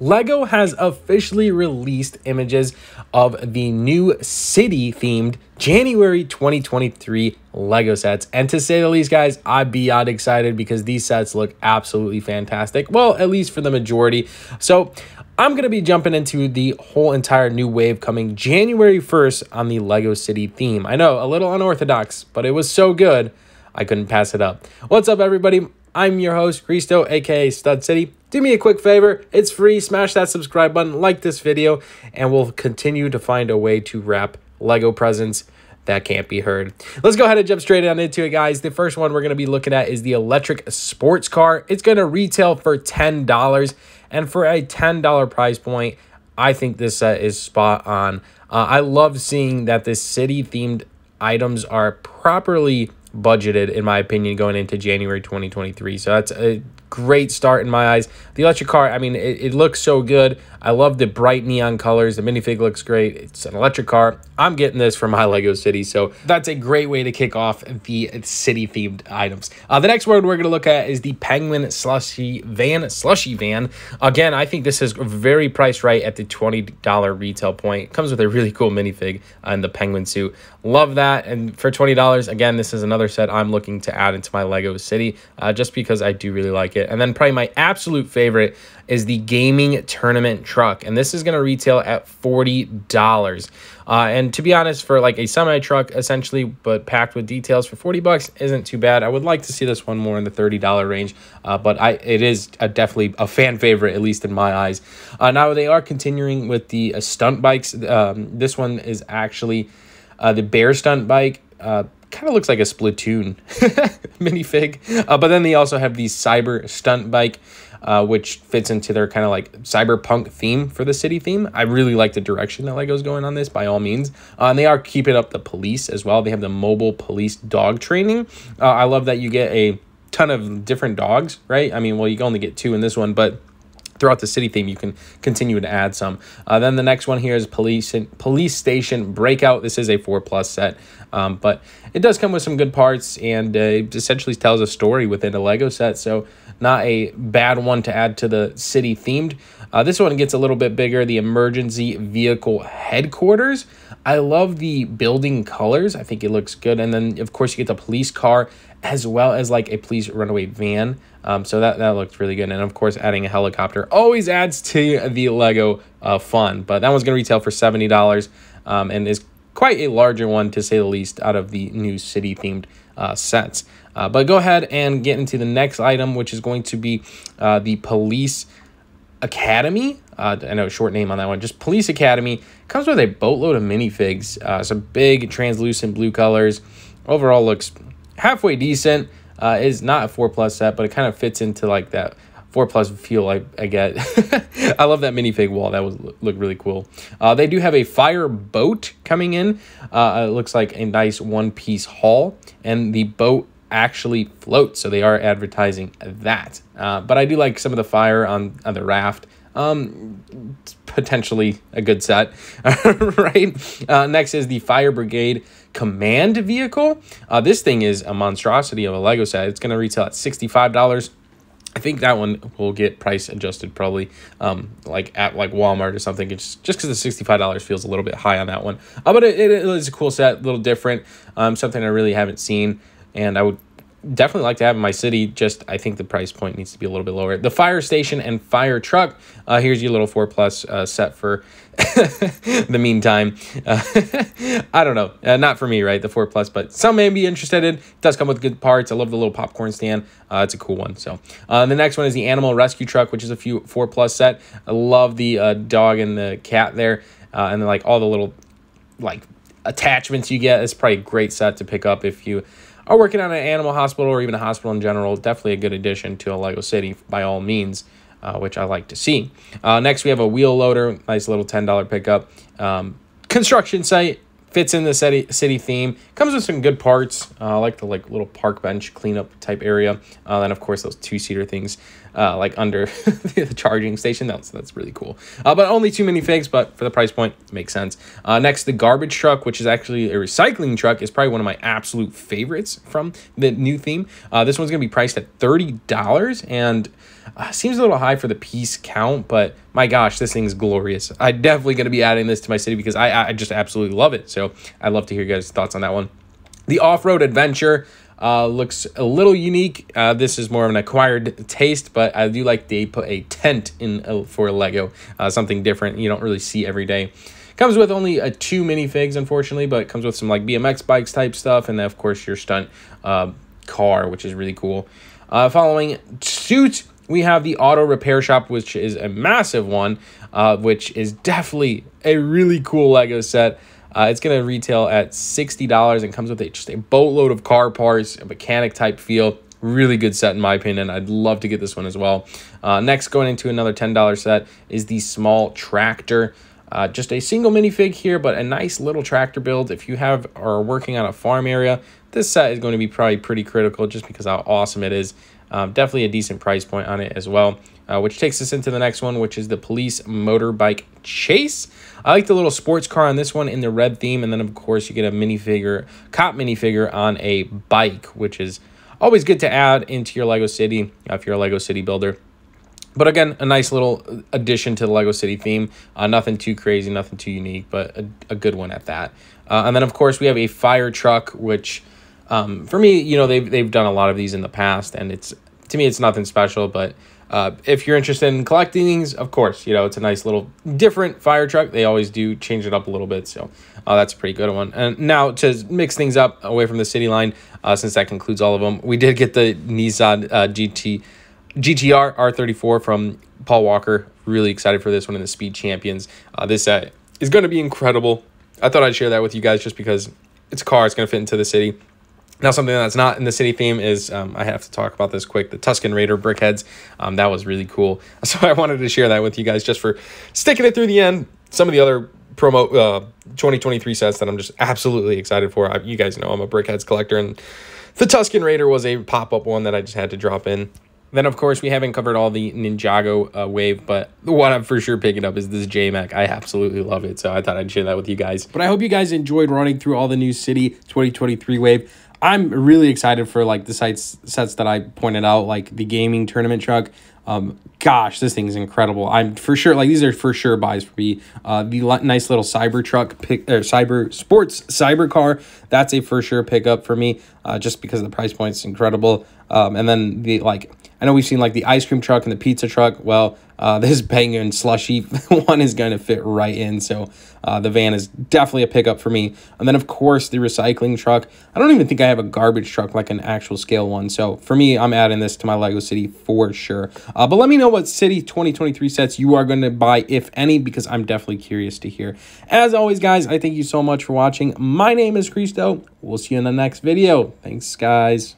Lego has officially released images of the new city themed January 2023 Lego sets. And to say the least, guys, I'd be odd excited because these sets look absolutely fantastic. Well, at least for the majority. So I'm going to be jumping into the whole entire new wave coming January 1st on the Lego City theme. I know, a little unorthodox, but it was so good, I couldn't pass it up. What's up, everybody? I'm your host, Cristo, aka Stud City. Do me a quick favor, it's free. Smash that subscribe button, like this video, and we'll continue to find a way to wrap Lego presents that can't be heard. Let's go ahead and jump straight on into it, guys. The first one we're going to be looking at is the electric sports car. It's going to retail for $10, and for a $10 price point, I think this set is spot on. Uh, I love seeing that the city-themed items are properly budgeted, in my opinion, going into January 2023. So that's a great start in my eyes. The electric car, I mean, it, it looks so good. I love the bright neon colors. The minifig looks great. It's an electric car. I'm getting this for my Lego City. So that's a great way to kick off the city themed items. Uh, the next one we're going to look at is the Penguin Slushy Van. Slushy Van. Again, I think this is very priced right at the $20 retail point. Comes with a really cool minifig and the penguin suit. Love that. And for $20, again, this is another set I'm looking to add into my Lego City uh, just because I do really like it. And then probably my absolute favorite is the gaming tournament truck. And this is going to retail at $40. Uh, and to be honest, for like a semi truck, essentially, but packed with details for 40 bucks isn't too bad. I would like to see this one more in the $30 range, uh, but I it is a, definitely a fan favorite, at least in my eyes. Uh, now, they are continuing with the uh, stunt bikes. Um, this one is actually uh, the Bear Stunt bike. Uh, kind of looks like a Splatoon minifig. Uh, but then they also have the Cyber Stunt bike, uh, which fits into their kind of like cyberpunk theme for the city theme. I really like the direction that Lego's going on this, by all means. Uh, and they are keeping up the police as well. They have the mobile police dog training. Uh, I love that you get a ton of different dogs, right? I mean, well, you can only get two in this one, but throughout the city theme, you can continue to add some. Uh, then the next one here is police and police station breakout. This is a four plus set, um, but it does come with some good parts and uh, it essentially tells a story within a Lego set. So not a bad one to add to the city themed. Uh, this one gets a little bit bigger. The emergency vehicle headquarters. I love the building colors. I think it looks good. And then of course you get the police car as well as like a police runaway van. Um, so that, that looks really good. And of course, adding a helicopter always adds to the Lego uh, fun. But that one's going to retail for $70 um, and is quite a larger one, to say the least, out of the new city themed uh, sets. Uh, but go ahead and get into the next item, which is going to be uh, the Police Academy. Uh, I know short name on that one. Just Police Academy comes with a boatload of minifigs. Uh, some big translucent blue colors. Overall, looks halfway decent. Uh, is not a four plus set, but it kind of fits into like that four plus feel I, I get. I love that minifig wall. That was look really cool. Uh, they do have a fire boat coming in. Uh, it looks like a nice one piece haul, and the boat actually float. So they are advertising that. Uh, but I do like some of the fire on, on the raft. Um, potentially a good set, right? Uh, next is the Fire Brigade Command Vehicle. Uh, this thing is a monstrosity of a Lego set. It's going to retail at $65. I think that one will get price adjusted probably um, like at like Walmart or something. It's just because the sixty-five dollars feels a little bit high on that one. Uh, but it, it is a cool set, a little different, um, something I really haven't seen, and I would definitely like to have in my city. Just I think the price point needs to be a little bit lower. The fire station and fire truck. Uh, here's your little four plus uh, set for the meantime. Uh, I don't know, uh, not for me, right? The four plus, but some may be interested in. It does come with good parts. I love the little popcorn stand. Uh, it's a cool one. So uh, the next one is the animal rescue truck, which is a few four plus set. I love the dog and the cat there, and then like all the little like attachments you get. It's probably a great set to pick up if you are working on an animal hospital or even a hospital in general, definitely a good addition to a Lego City by all means, uh, which I like to see. Uh, next, we have a wheel loader, nice little $10 pickup. Um, construction site fits in the city, city theme, comes with some good parts. Uh, I like the like little park bench cleanup type area. Uh, then, of course, those two-seater things uh, like under the charging station. That's that's really cool. Uh, but only two minifigs, but for the price point, makes sense. Uh, next, the garbage truck, which is actually a recycling truck, is probably one of my absolute favorites from the new theme. Uh, this one's gonna be priced at thirty dollars and. Uh, seems a little high for the piece count, but my gosh, this thing's glorious. I'm definitely going to be adding this to my city because I, I just absolutely love it. So I'd love to hear you guys' thoughts on that one. The off road adventure. Uh, looks a little unique. Uh, this is more of an acquired taste, but I do like they put a tent in uh, for Lego, uh, something different you don't really see every day. Comes with only a two minifigs, unfortunately, but comes with some like BMX bikes type stuff, and then of course your stunt uh, car, which is really cool. Uh, following suit, we have the auto repair shop, which is a massive one, uh, which is definitely a really cool Lego set. Uh, it's going to retail at $60 and comes with a, just a boatload of car parts, a mechanic type feel. Really good set in my opinion. I'd love to get this one as well. Uh, next, going into another $10 set is the small tractor. Uh, just a single minifig here, but a nice little tractor build. If you have or are working on a farm area, this set is going to be probably pretty critical just because how awesome it is. Um, definitely a decent price point on it as well, uh, which takes us into the next one, which is the police motorbike chase. I like the little sports car on this one in the red theme, and then of course you get a minifigure, cop minifigure on a bike, which is always good to add into your Lego City uh, if you're a Lego City builder. But again, a nice little addition to the Lego City theme. Uh, nothing too crazy, nothing too unique, but a, a good one at that. Uh, and then, of course, we have a fire truck, which um, for me, you know, they've, they've done a lot of these in the past, and it's to me, it's nothing special. But uh, if you're interested in collecting these, of course, you know, it's a nice little different fire truck. They always do change it up a little bit. So uh, that's a pretty good one. And now to mix things up away from the city line, uh, since that concludes all of them, we did get the Nissan GT GTR R34 from Paul Walker. Really excited for this one in the Speed Champions. Uh, this uh, is going to be incredible. I thought I'd share that with you guys just because it's a car. It's going to fit into the city. Now, something that's not in the city theme is um, I have to talk about this quick. The Tusken Raider BrickHeadz. Um, that was really cool. So I wanted to share that with you guys just for sticking it through the end. Some of the other promo uh, 2023 sets that I'm just absolutely excited for. I, you guys know I'm a BrickHeadz collector, and the Tusken Raider was a pop up one that I just had to drop in. Then, of course, we haven't covered all the Ninjago uh, wave, but the one I'm for sure picking up is this JMac. I absolutely love it, so I thought I'd share that with you guys. But I hope you guys enjoyed running through all the new City 2023 wave. I'm really excited for like the sites sets that I pointed out, like the gaming tournament truck. Um, gosh, this thing is incredible. I'm for sure like these are for sure buys for me. Uh, the nice little cyber truck pick or cyber sports cyber car. That's a for sure pickup for me. Uh, just because the price point is incredible. Um, and then the like I know we've seen like the ice cream truck and the pizza truck. Well, uh, this banging slushy one is going to fit right in. So uh, the van is definitely a pickup for me. And then, of course, the recycling truck. I don't even think I have a garbage truck like an actual scale one. So for me, I'm adding this to my Lego City for sure. Uh, but let me know what City 2023 sets you are going to buy, if any, because I'm definitely curious to hear. As always, guys, I thank you so much for watching. My name is Cristo. We'll see you in the next video. Thanks, guys.